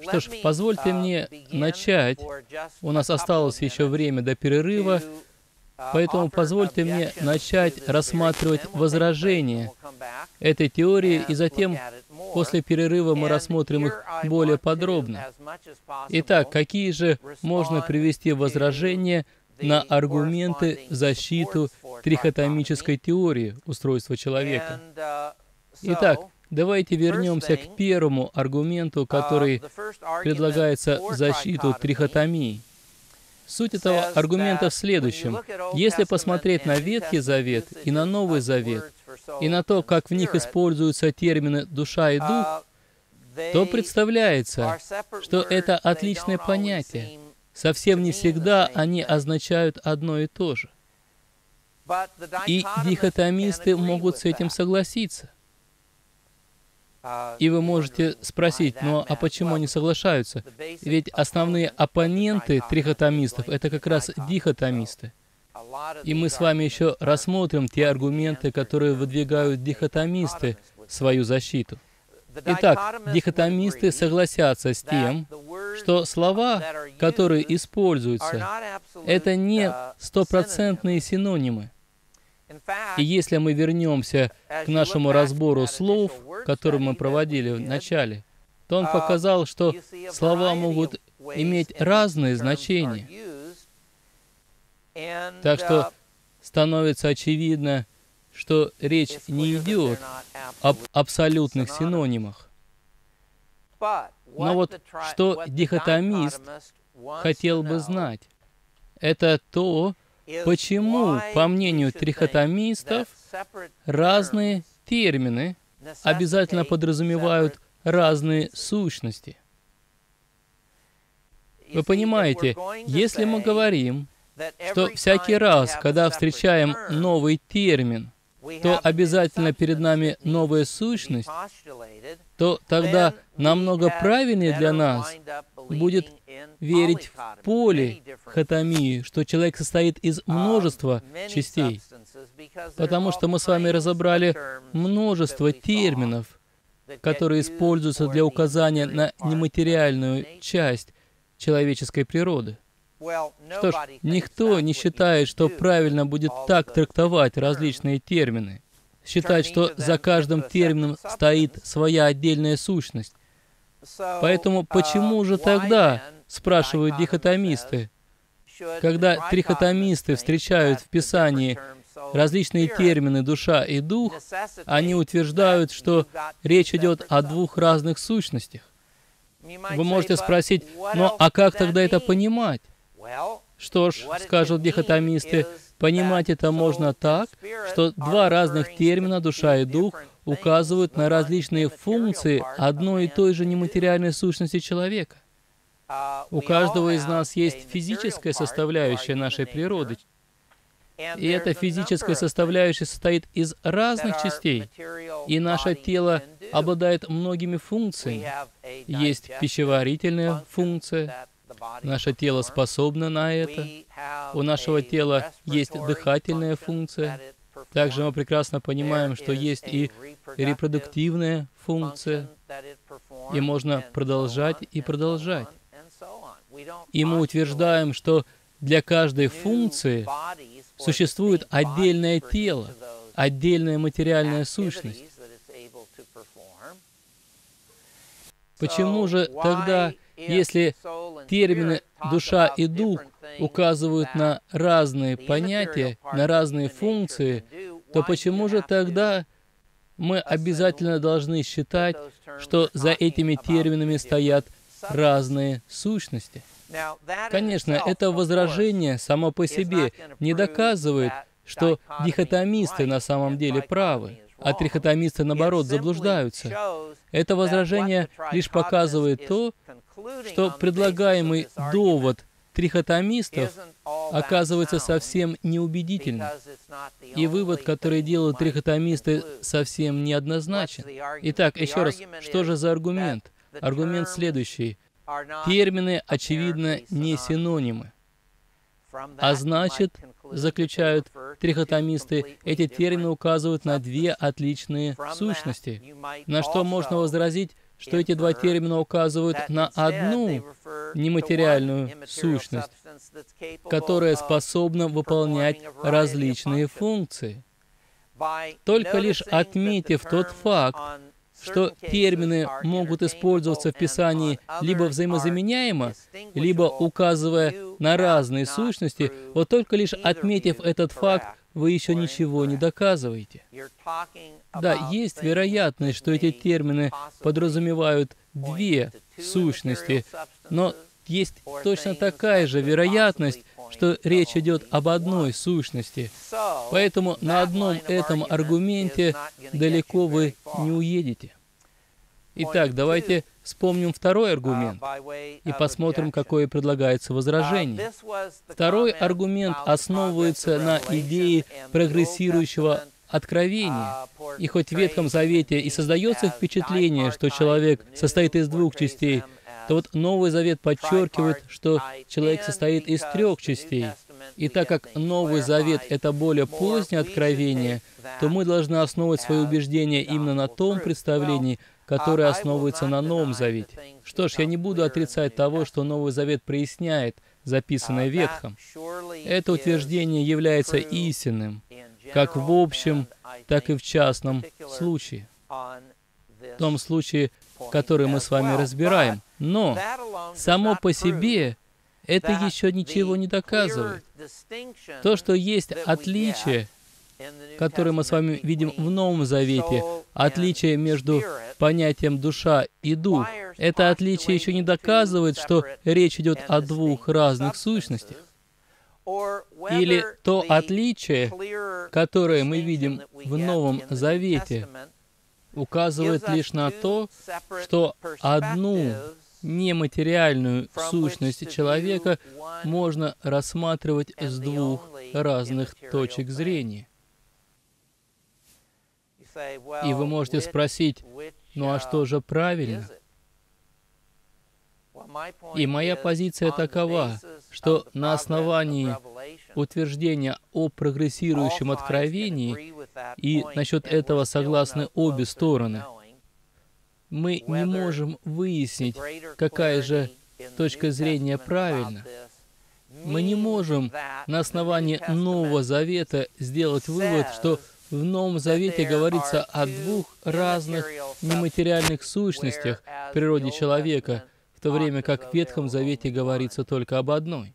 Что ж, позвольте мне начать. У нас осталось еще время до перерыва, поэтому позвольте мне начать рассматривать возражения этой теории, и затем после перерыва мы рассмотрим их более подробно. Итак, какие же можно привести возражения на аргументы защиту трихотомической теории устройства человека? Итак, Давайте вернемся к первому аргументу, который предлагается в защиту трихотомии. Суть этого аргумента в следующем. Если посмотреть на Ветхий Завет и на Новый Завет, и на то, как в них используются термины «душа» и «дух», то представляется, что это отличное понятие. Совсем не всегда они означают одно и то же. И дихотомисты могут с этим согласиться. И вы можете спросить, ну а почему они соглашаются? Ведь основные оппоненты трихотомистов — это как раз дихотомисты. И мы с вами еще рассмотрим те аргументы, которые выдвигают дихотомисты в свою защиту. Итак, дихотомисты согласятся с тем, что слова, которые используются, это не стопроцентные синонимы. И если мы вернемся к нашему разбору слов, который мы проводили в начале, то он показал, что слова могут иметь разные значения. Так что становится очевидно, что речь не идет об абсолютных синонимах. Но вот что дихотомист хотел бы знать, это то, Почему, по мнению трихотомистов, разные термины обязательно подразумевают разные сущности? Вы понимаете, если мы говорим, что всякий раз, когда встречаем новый термин, то обязательно перед нами новая сущность, то тогда намного правильнее для нас будет верить в поле хатамии, что человек состоит из um, множества частей, потому что мы с вами разобрали множество терминов, которые используются для указания на нематериальную часть человеческой природы. Что ж, никто не считает, что правильно будет так трактовать различные термины. Считать, что за каждым термином стоит своя отдельная сущность. Поэтому почему же тогда, спрашивают дихотомисты, когда трихотомисты встречают в Писании различные термины «душа» и «дух», они утверждают, что речь идет о двух разных сущностях. Вы можете спросить, ну а как тогда это понимать? Что ж, скажут дихотомисты, понимать это можно так, что два разных термина «душа» и «дух» указывают на различные функции одной и той же нематериальной сущности человека. У каждого из нас есть физическая составляющая нашей природы, и эта физическая составляющая состоит из разных частей, и наше тело обладает многими функциями. Есть пищеварительная функция, наше тело способно на это, у нашего тела есть дыхательная функция, также мы прекрасно понимаем, что есть и репродуктивная функция, и можно продолжать и продолжать. И мы утверждаем, что для каждой функции существует отдельное тело, отдельная материальная сущность. Почему же тогда, если термины «душа» и «дух» указывают на разные понятия, на разные функции, то почему же тогда мы обязательно должны считать, что за этими терминами стоят разные сущности? Конечно, это возражение само по себе не доказывает, что дихотомисты на самом деле правы, а трихотомисты, наоборот, заблуждаются. Это возражение лишь показывает то, что предлагаемый довод трихотомистов оказывается совсем неубедительным. И вывод, который делают трихотомисты, совсем неоднозначен. Итак, еще раз, что же за аргумент? Аргумент следующий. Термины, очевидно, не синонимы. А значит, заключают трихотомисты, эти термины указывают на две отличные сущности. На что можно возразить, что эти два термина указывают на одну нематериальную сущность, которая способна выполнять различные функции. Только лишь отметив тот факт, что термины могут использоваться в Писании либо взаимозаменяемо, либо указывая на разные сущности, вот только лишь отметив этот факт, вы еще ничего не доказываете. Да, есть вероятность, что эти термины подразумевают две сущности, но есть точно такая же вероятность, что речь идет об одной сущности. Поэтому на одном этом аргументе далеко вы не уедете. Итак, давайте вспомним второй аргумент и посмотрим, какое предлагается возражение. Второй аргумент основывается на идее прогрессирующего откровения. И хоть в Ветхом Завете и создается впечатление, что человек состоит из двух частей, то вот Новый Завет подчеркивает, что человек состоит из трех частей. И так как Новый Завет — это более позднее откровение, то мы должны основывать свои убеждения именно на том представлении, которое основывается на Новом Завете. Что ж, я не буду отрицать того, что Новый Завет проясняет записанное в Ветхом. Это утверждение является истинным, как в общем, так и в частном случае. В том случае, который мы с вами разбираем. Но само по себе это еще ничего не доказывает. То, что есть отличие, которое мы с вами видим в Новом Завете, отличие между понятием душа и дух, это отличие еще не доказывает, что речь идет о двух разных сущностях. Или то отличие, которое мы видим в Новом Завете, указывает лишь на то, что одну нематериальную сущность человека можно рассматривать с двух разных точек зрения. И вы можете спросить, ну а что же правильно? И моя позиция такова, что на основании утверждения о прогрессирующем откровении, и насчет этого согласны обе стороны, мы не можем выяснить, какая же точка зрения правильна. Мы не можем на основании Нового Завета сделать вывод, что в Новом Завете говорится о двух разных нематериальных сущностях в природе человека, в то время как в Ветхом Завете говорится только об одной.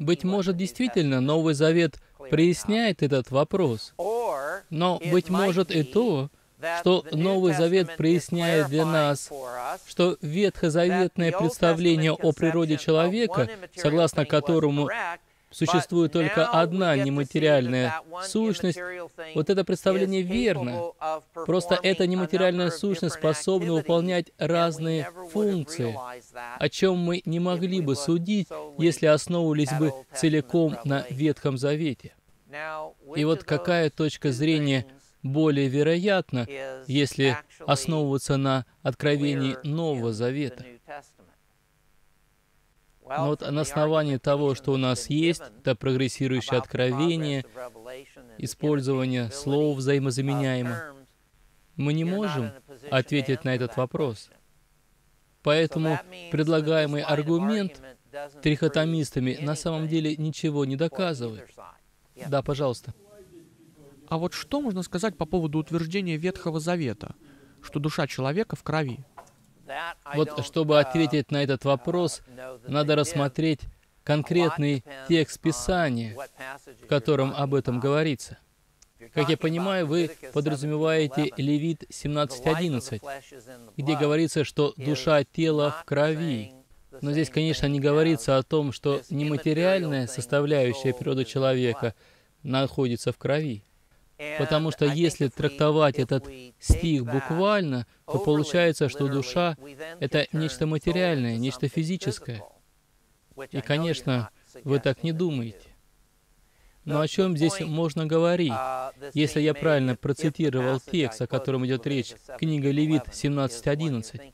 Быть может, действительно, Новый Завет проясняет этот вопрос, но, быть может, и то, что Новый Завет проясняет для нас, что ветхозаветное представление о природе человека, согласно которому существует только одна нематериальная сущность, вот это представление верно. Просто эта нематериальная сущность способна выполнять разные функции, о чем мы не могли бы судить, если основывались бы целиком на Ветхом Завете. И вот какая точка зрения более вероятна, если основываться на откровении Нового Завета? Но вот на основании того, что у нас есть, это прогрессирующее откровение, использование слов взаимозаменяемо, мы не можем ответить на этот вопрос. Поэтому предлагаемый аргумент трихотомистами на самом деле ничего не доказывает. Да, пожалуйста. А вот что можно сказать по поводу утверждения Ветхого Завета, что душа человека в крови? Вот чтобы ответить на этот вопрос, надо рассмотреть конкретный текст Писания, в котором об этом говорится. Как я понимаю, вы подразумеваете Левит 17.11, где говорится, что душа тела в крови. Но здесь, конечно, не говорится о том, что нематериальная составляющая природы человека находится в крови. Потому что если трактовать этот стих буквально, то получается, что душа — это нечто материальное, нечто физическое. И, конечно, вы так не думаете. Но о чем здесь можно говорить? Если я правильно процитировал текст, о котором идет речь, книга Левит 17.11,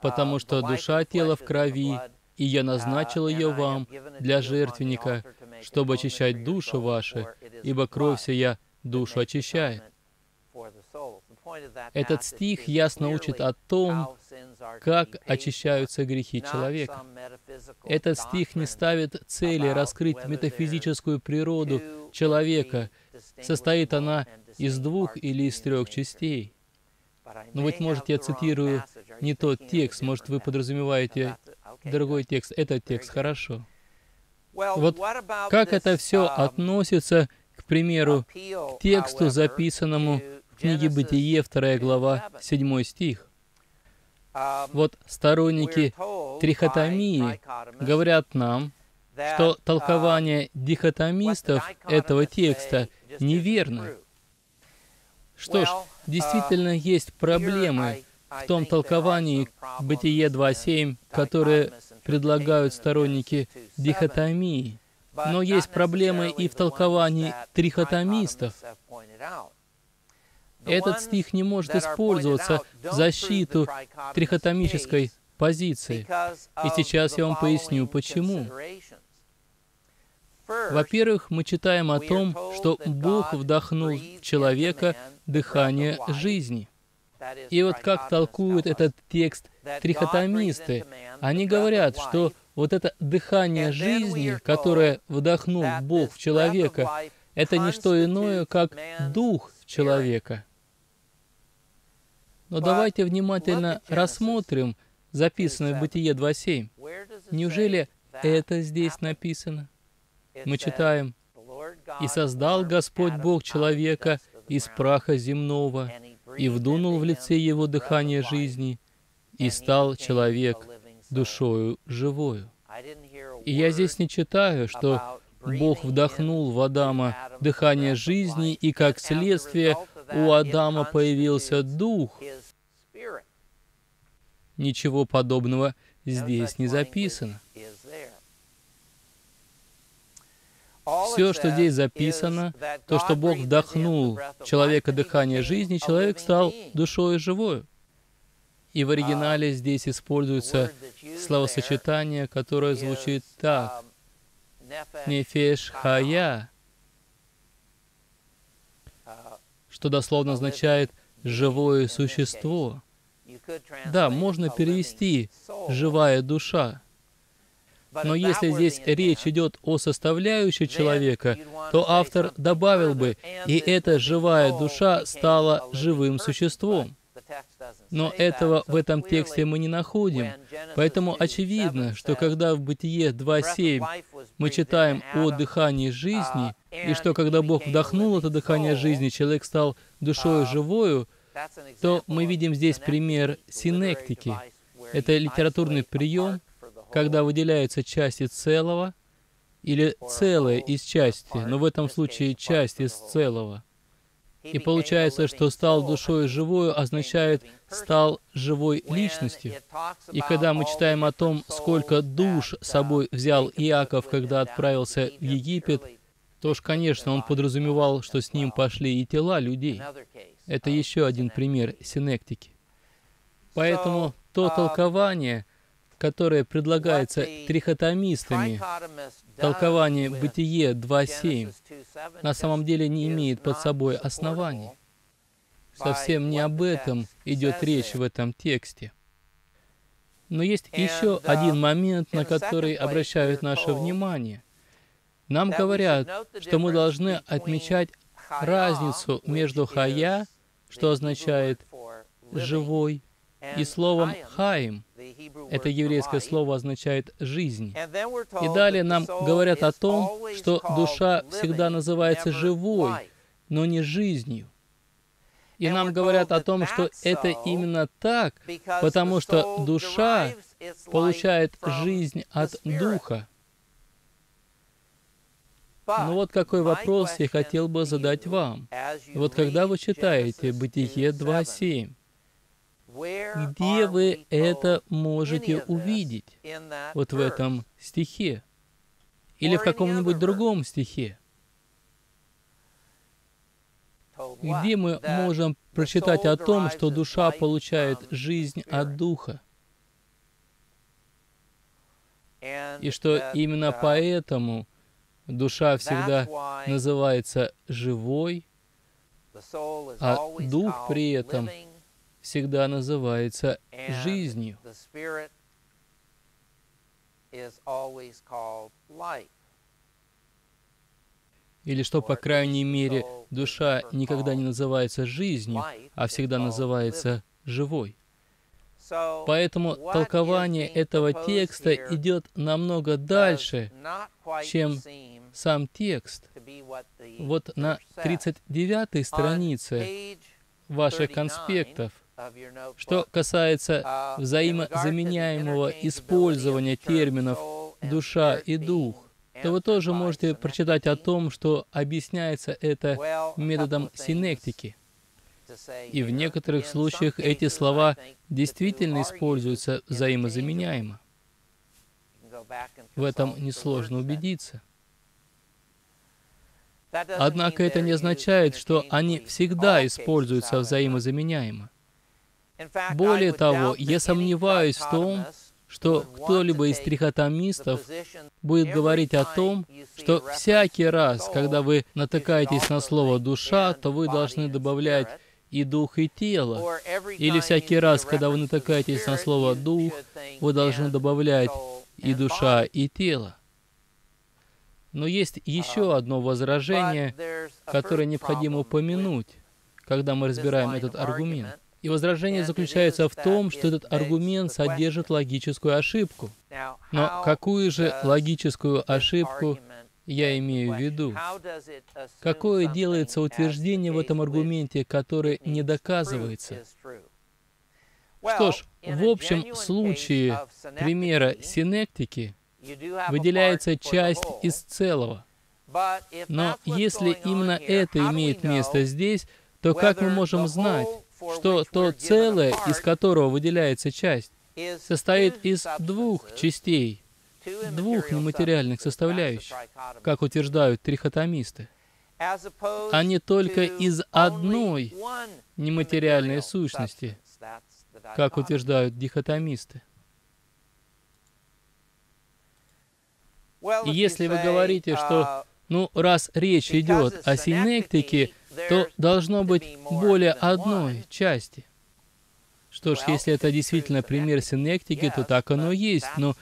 «Потому что душа тела в крови, и я назначил ее вам для жертвенника, чтобы очищать души ваши, ибо кровь сия душу очищает. Этот стих ясно учит о том, как очищаются грехи человека. Этот стих не ставит цели раскрыть метафизическую природу человека, состоит она из двух или из трех частей. Но, быть может, я цитирую не тот текст, может, вы подразумеваете другой текст. Этот текст хорошо. Вот как это все относится, примеру, к тексту, записанному в книге Бытие, 2 глава, 7 стих? Вот сторонники трихотомии говорят нам, что толкование дихотомистов этого текста неверно. Что ж, действительно есть проблемы в том толковании Бытие 2.7, которое предлагают сторонники дихотомии. Но есть проблемы и в толковании трихотомистов. Этот стих не может использоваться в защиту трихотомической позиции. И сейчас я вам поясню, почему. Во-первых, мы читаем о том, что Бог вдохнул в человека дыхание жизни. И вот как толкуют этот текст трихотомисты, они говорят, что вот это дыхание жизни, которое вдохнул Бог в человека, это не что иное, как дух человека. Но давайте внимательно рассмотрим записанное в Бытие 2.7. Неужели это здесь написано? Мы читаем, «И создал Господь Бог человека из праха земного, и вдунул в лице его дыхание жизни, и стал человек душою живою». И я здесь не читаю, что Бог вдохнул в Адама дыхание жизни, и как следствие у Адама появился дух. Ничего подобного здесь не записано. Все, что здесь записано, то, что Бог вдохнул человека дыхание жизни, человек стал душой живой. И в оригинале здесь используется словосочетание, которое звучит так. Нефеш хая, что дословно означает «живое существо». Да, можно перевести «живая душа». Но если здесь речь идет о составляющей человека, то автор добавил бы, и эта живая душа стала живым существом. Но этого в этом тексте мы не находим. Поэтому очевидно, что когда в Бытие 2.7 мы читаем о дыхании жизни, и что когда Бог вдохнул это дыхание жизни, человек стал душою живою, то мы видим здесь пример синектики. Это литературный прием, когда выделяются части целого или целое из части, но в этом случае часть из целого. И получается, что «стал душой живою» означает «стал живой личностью». И когда мы читаем о том, сколько душ с собой взял Иаков, когда отправился в Египет, то ж, конечно, он подразумевал, что с ним пошли и тела людей. Это еще один пример синектики. Поэтому то толкование, которое предлагается трихотомистами, толкование Бытие 2.7, на самом деле не имеет под собой оснований. Совсем не об этом идет речь в этом тексте. Но есть еще один момент, на который обращают наше внимание. Нам говорят, что мы должны отмечать разницу между «хая», что означает «живой», и словом «хаим». Это еврейское слово означает «жизнь». И далее нам говорят о том, что душа всегда называется живой, но не жизнью. И нам говорят о том, что это именно так, потому что душа получает жизнь от Духа. Ну вот какой вопрос я хотел бы задать вам. Вот когда вы читаете Бытие 2.7, где вы это можете увидеть? Вот в этом стихе. Или в каком-нибудь другом стихе. Где мы можем прочитать о том, что душа получает жизнь от Духа? И что именно поэтому душа всегда называется живой, а дух при этом всегда называется жизнью. Или что, по крайней мере, душа никогда не называется жизнью, а всегда называется живой. Поэтому толкование этого текста идет намного дальше, чем сам текст. Вот на 39-й странице ваших конспектов, что касается взаимозаменяемого использования терминов «душа» и «дух», то вы тоже можете прочитать о том, что объясняется это методом синектики. И в некоторых случаях эти слова действительно используются взаимозаменяемо. В этом несложно убедиться. Однако это не означает, что они всегда используются взаимозаменяемо. Более того, я сомневаюсь в том, что кто-либо из трихотомистов будет говорить о том, что всякий раз, когда вы натыкаетесь на слово «душа», то вы должны добавлять и дух, и тело. Или всякий раз, когда вы натыкаетесь на слово «дух», вы должны добавлять и душа, и тело. Но есть еще одно возражение, которое необходимо упомянуть, когда мы разбираем этот аргумент. И возражение заключается в том, что этот аргумент содержит логическую ошибку. Но какую же логическую ошибку я имею в виду? Какое делается утверждение в этом аргументе, которое не доказывается? Что ж, в общем случае примера синектики выделяется часть из целого. Но если именно это имеет место здесь, то как мы можем знать, что то целое, из которого выделяется часть, состоит из двух частей, двух нематериальных составляющих, как утверждают трихотомисты, а не только из одной нематериальной сущности, как утверждают дихотомисты. И если вы говорите, что, ну, раз речь идет о синектике, то должно быть более одной части. Что ж, если это действительно пример синектики, то так оно есть. Но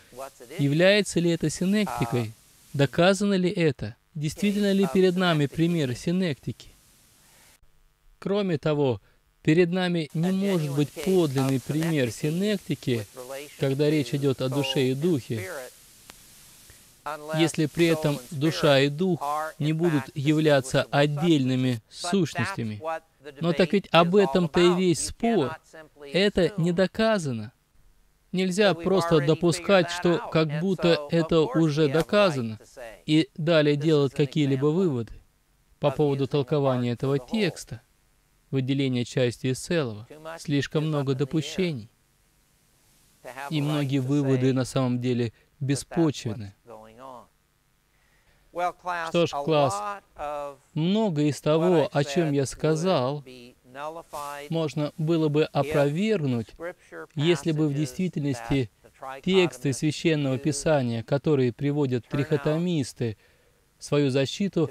является ли это синектикой? Доказано ли это? Действительно ли перед нами пример синектики? Кроме того, перед нами не может быть подлинный пример синектики, когда речь идет о душе и духе, если при этом душа и дух не будут являться отдельными сущностями. Но так ведь об этом-то и весь спор. Это не доказано. Нельзя просто допускать, что как будто это уже доказано, и далее делать какие-либо выводы по поводу толкования этого текста, выделения части из целого. Слишком много допущений. И многие выводы на самом деле беспочвены. Что ж, класс, много из того, о чем я сказал, можно было бы опровергнуть, если бы в действительности тексты Священного Писания, которые приводят трихотомисты свою защиту,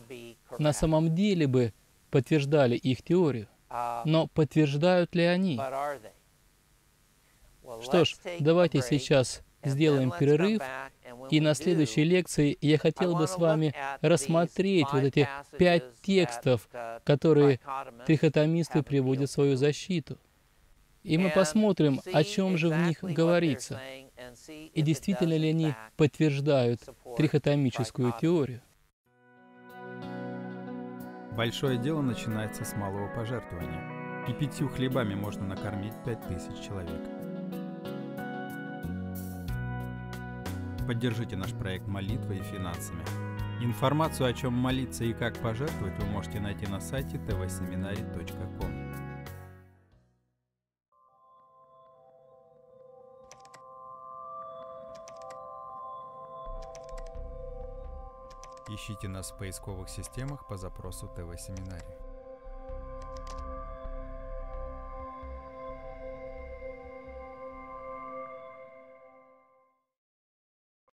на самом деле бы подтверждали их теорию. Но подтверждают ли они? Что ж, давайте сейчас сделаем перерыв, и на следующей лекции я хотел бы с вами рассмотреть вот эти пять текстов, которые трихотомисты приводят в свою защиту. И мы посмотрим, о чем же в них говорится, и действительно ли они подтверждают трихотомическую теорию. Большое дело начинается с малого пожертвования. И пятью хлебами можно накормить пять тысяч человек. Поддержите наш проект молитвой и финансами. Информацию, о чем молиться и как пожертвовать, вы можете найти на сайте tvseminary.com. Ищите нас в поисковых системах по запросу ТВ-семинарий.